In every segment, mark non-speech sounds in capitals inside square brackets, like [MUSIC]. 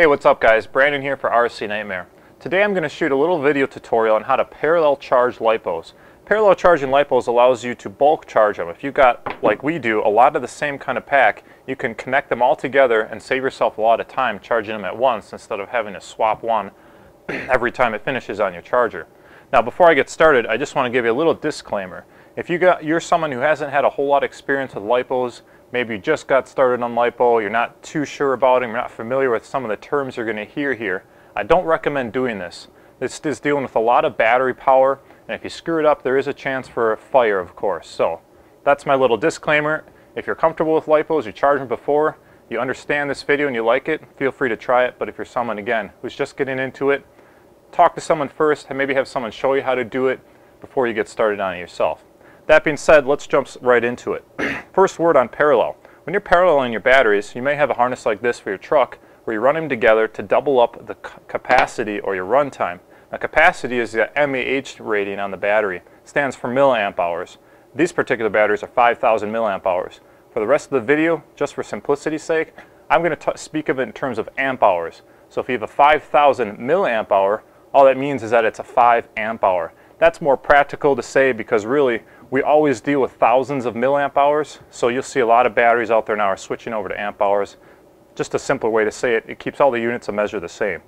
Hey, what's up guys? Brandon here for RC Nightmare. Today I'm going to shoot a little video tutorial on how to parallel charge LiPos. Parallel charging LiPos allows you to bulk charge them. If you've got, like we do, a lot of the same kind of pack, you can connect them all together and save yourself a lot of time charging them at once instead of having to swap one [CLEARS THROAT] every time it finishes on your charger. Now before I get started, I just want to give you a little disclaimer. If you got, you're someone who hasn't had a whole lot of experience with LiPos, maybe you just got started on LiPo, you're not too sure about them, you're not familiar with some of the terms you're going to hear here, I don't recommend doing this. This is dealing with a lot of battery power, and if you screw it up, there is a chance for a fire, of course. So that's my little disclaimer. If you're comfortable with LiPos, you charged them before, you understand this video and you like it, feel free to try it. But if you're someone, again, who's just getting into it, talk to someone first and maybe have someone show you how to do it before you get started on it yourself. That being said, let's jump right into it. [CLEARS THROAT] First word on parallel. When you're paralleling your batteries, you may have a harness like this for your truck where you run them together to double up the capacity or your runtime. Now capacity is the mAh rating on the battery. It stands for milliamp hours. These particular batteries are 5,000 milliamp hours. For the rest of the video, just for simplicity's sake, I'm going to speak of it in terms of amp hours. So if you have a 5,000 milliamp hour, all that means is that it's a 5 amp hour. That's more practical to say because really we always deal with thousands of milliamp hours, so you'll see a lot of batteries out there now are switching over to amp hours. Just a simple way to say it, it keeps all the units of measure the same.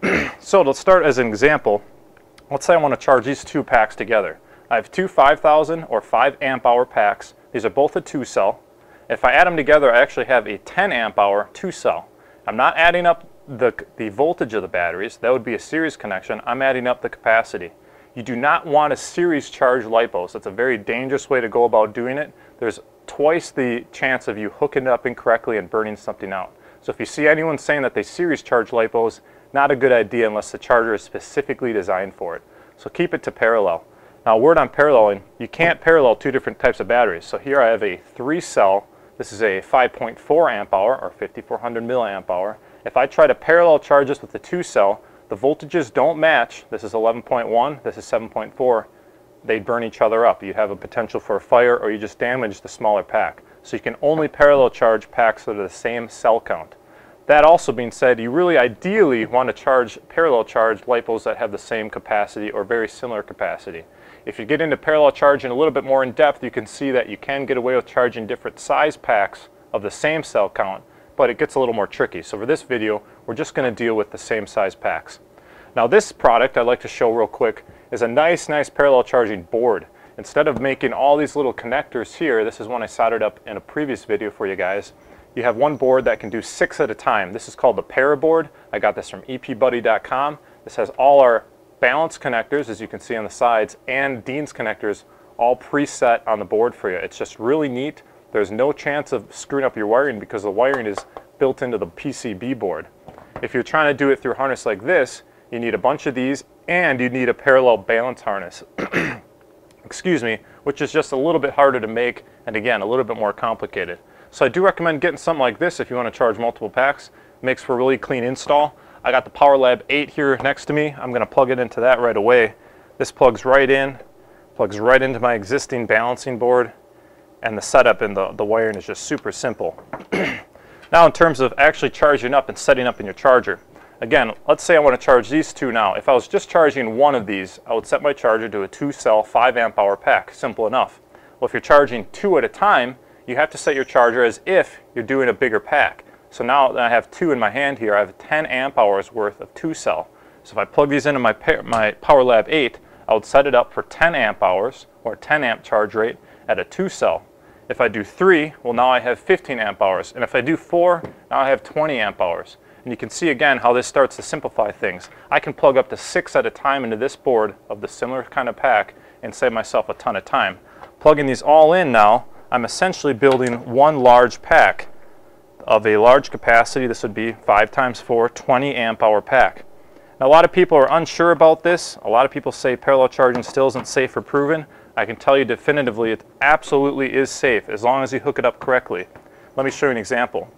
[CLEARS THROAT] so let's start as an example. Let's say I want to charge these two packs together. I have two 5,000 or 5 amp hour packs. These are both a 2 cell. If I add them together, I actually have a 10 amp hour 2 cell. I'm not adding up the, the voltage of the batteries. That would be a series connection. I'm adding up the capacity. You do not want to series charge LiPos. That's a very dangerous way to go about doing it. There's twice the chance of you hooking it up incorrectly and burning something out. So if you see anyone saying that they series charge LiPos, not a good idea unless the charger is specifically designed for it. So keep it to parallel. Now, word on paralleling, you can't parallel two different types of batteries. So here I have a three cell. This is a 5.4 amp hour or 5400 milliamp hour. If I try to parallel charge this with the two cell, the voltages don't match. This is 11.1, this is 7.4. They burn each other up. You'd have a potential for a fire or you just damage the smaller pack. So you can only parallel charge packs that are the same cell count. That also being said, you really ideally want to charge parallel charge LiPos that have the same capacity or very similar capacity. If you get into parallel charging a little bit more in depth, you can see that you can get away with charging different size packs of the same cell count but it gets a little more tricky. So for this video, we're just going to deal with the same size packs. Now this product I'd like to show real quick is a nice, nice parallel charging board. Instead of making all these little connectors here, this is one I soldered up in a previous video for you guys, you have one board that can do six at a time. This is called the Paraboard. I got this from epbuddy.com. This has all our balance connectors, as you can see on the sides, and Dean's connectors all preset on the board for you. It's just really neat. There's no chance of screwing up your wiring because the wiring is built into the PCB board. If you're trying to do it through harness like this, you need a bunch of these and you need a parallel balance harness. [CLEARS THROAT] Excuse me, which is just a little bit harder to make and again, a little bit more complicated. So I do recommend getting something like this if you want to charge multiple packs. Makes for a really clean install. I got the PowerLab 8 here next to me. I'm going to plug it into that right away. This plugs right in, plugs right into my existing balancing board and the setup and the, the wiring is just super simple. [CLEARS THROAT] now in terms of actually charging up and setting up in your charger, again, let's say I want to charge these two now. If I was just charging one of these, I would set my charger to a two cell, five amp hour pack, simple enough. Well, if you're charging two at a time, you have to set your charger as if you're doing a bigger pack. So now that I have two in my hand here, I have 10 amp hours worth of two cell. So if I plug these into my, my PowerLab 8, I would set it up for 10 amp hours or 10 amp charge rate at a two cell. If I do three, well now I have 15 amp hours. And if I do four, now I have 20 amp hours. And you can see again how this starts to simplify things. I can plug up to six at a time into this board of the similar kind of pack and save myself a ton of time. Plugging these all in now, I'm essentially building one large pack of a large capacity. This would be 5 times 4, 20 amp hour pack. Now, a lot of people are unsure about this. A lot of people say parallel charging still isn't safe or proven. I can tell you definitively it absolutely is safe as long as you hook it up correctly. Let me show you an example.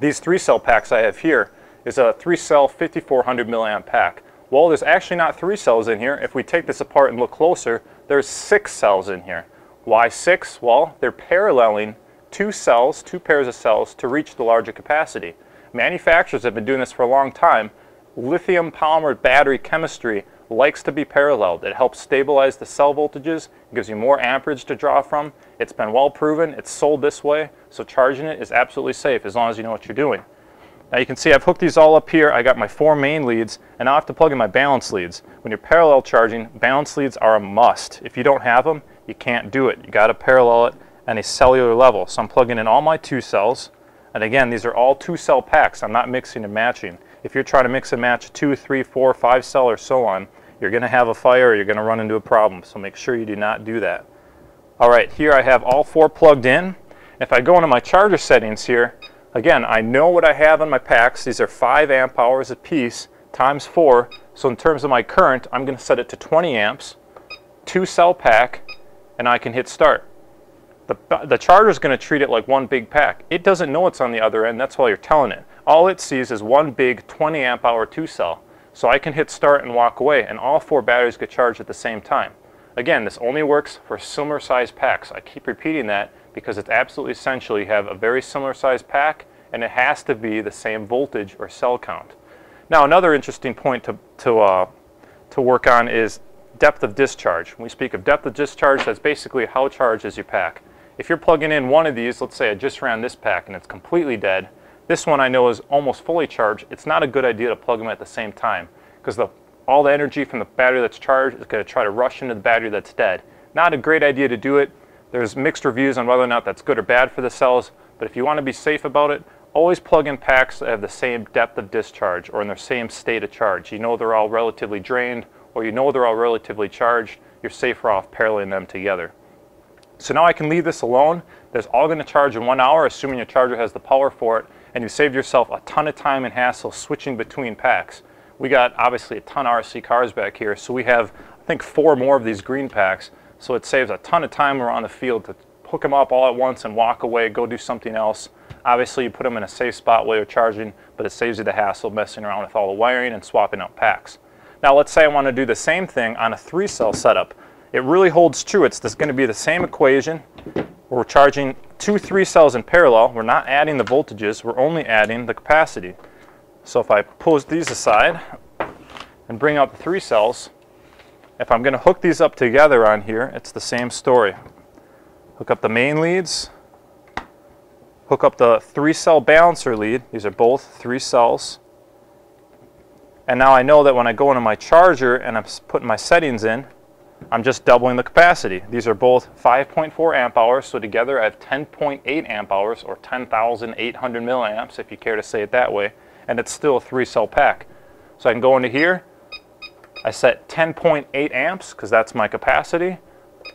These three cell packs I have here is a three cell 5400 milliamp pack. Well, there's actually not three cells in here. If we take this apart and look closer, there's six cells in here. Why six? Well, they're paralleling two cells, two pairs of cells to reach the larger capacity. Manufacturers have been doing this for a long time. Lithium polymer battery chemistry likes to be paralleled. It helps stabilize the cell voltages, gives you more amperage to draw from. It's been well proven, it's sold this way, so charging it is absolutely safe as long as you know what you're doing. Now you can see I've hooked these all up here. I got my four main leads, and now I have to plug in my balance leads. When you're parallel charging, balance leads are a must. If you don't have them, you can't do it. You got to parallel it at a cellular level. So I'm plugging in all my two cells, and again, these are all two cell packs. I'm not mixing and matching. If you're trying to mix and match two, three, four, five cell or so on, you're going to have a fire or you're going to run into a problem. So make sure you do not do that. All right, here I have all four plugged in. If I go into my charger settings here, Again, I know what I have on my packs. These are 5 amp hours a piece times 4. So in terms of my current, I'm going to set it to 20 amps, 2 cell pack, and I can hit start. The, the charger is going to treat it like one big pack. It doesn't know it's on the other end. That's why you're telling it. All it sees is one big 20 amp hour 2 cell. So I can hit start and walk away, and all four batteries get charged at the same time. Again, this only works for similar size packs. I keep repeating that because it's absolutely essential you have a very similar size pack and it has to be the same voltage or cell count. Now another interesting point to, to, uh, to work on is depth of discharge. When we speak of depth of discharge, that's basically how charged is your pack. If you're plugging in one of these, let's say I just ran this pack and it's completely dead, this one I know is almost fully charged, it's not a good idea to plug them at the same time because all the energy from the battery that's charged is going to try to rush into the battery that's dead. Not a great idea to do it. There's mixed reviews on whether or not that's good or bad for the cells, but if you want to be safe about it, always plug in packs that have the same depth of discharge or in their same state of charge. You know they're all relatively drained or you know they're all relatively charged, you're safer off paralleling them together. So now I can leave this alone. That's all going to charge in one hour, assuming your charger has the power for it, and you saved yourself a ton of time and hassle switching between packs. We got obviously a ton of RC cars back here, so we have I think four more of these green packs, so it saves a ton of time around the field to hook them up all at once and walk away, go do something else. Obviously, you put them in a safe spot while you're charging, but it saves you the hassle messing around with all the wiring and swapping out packs. Now, let's say I want to do the same thing on a three-cell setup. It really holds true. It's going to be the same equation. We're charging two three cells in parallel. We're not adding the voltages. We're only adding the capacity. So if I pose these aside and bring out the three cells, if I'm going to hook these up together on here, it's the same story. Hook up the main leads, hook up the three cell balancer lead. These are both three cells. And now I know that when I go into my charger and I'm putting my settings in, I'm just doubling the capacity. These are both 5.4 amp hours, so together I have 10.8 amp hours or 10,800 milliamps if you care to say it that way, and it's still a three cell pack. So I can go into here, I set 10.8 amps because that's my capacity.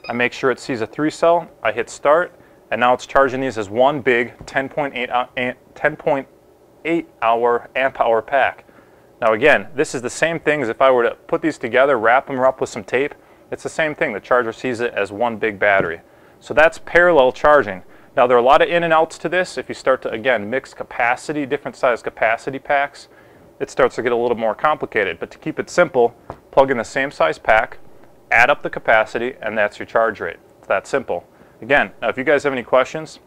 I make sure it sees a three cell, I hit start, and now it's charging these as one big 10.8 uh, 10.8 hour amp hour pack. Now again, this is the same thing as if I were to put these together, wrap them up with some tape, it's the same thing. The charger sees it as one big battery. So that's parallel charging. Now there are a lot of in and outs to this. If you start to, again, mix capacity, different size capacity packs, it starts to get a little more complicated. But to keep it simple, plug in the same size pack, add up the capacity, and that's your charge rate. It's that simple. Again, now if you guys have any questions,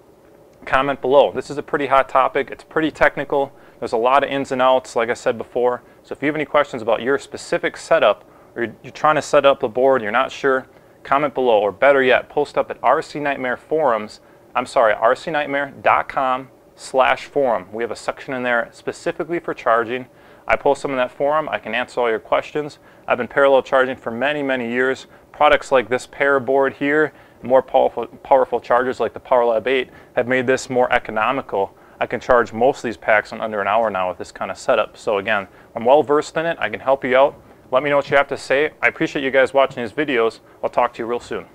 comment below. This is a pretty hot topic. It's pretty technical. There's a lot of ins and outs, like I said before. So if you have any questions about your specific setup, or you're, trying to set up a board you're not sure, comment below. Or better yet, post up at RC Nightmare Forums. I'm sorry, rcnightmare.com slash forum. We have a section in there specifically for charging. I post them in that forum. I can answer all your questions. I've been parallel charging for many, many years. Products like this Paraboard here, more powerful, powerful chargers like the PowerLab 8 have made this more economical. I can charge most of these packs in under an hour now with this kind of setup. So again, I'm well versed in it. I can help you out. Let me know what you have to say. I appreciate you guys watching these videos. I'll talk to you real soon.